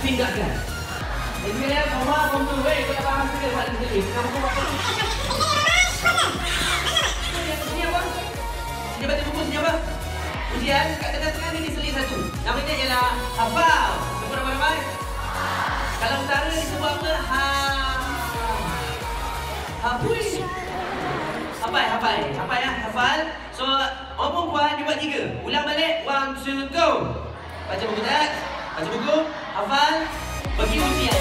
tindakan. Saya, Mama, Mama, Wei, kau tak faham Pak Sendiri. Kenapa kau buat apa? Apa? Sini baca buku, sini apa? Ujian kat tengah-tengah ni diselit satu. Namanya ialah hafal. Sebut ramai-ramai. Kalau utara disebut apa? Ha. Hapui. Hafal, hafal. Hafal ya, hafal. So, dia buat tiga. Ulang balik. One, two, go. Baca buku tak? Baca buku. Hafal. Pergi ujian.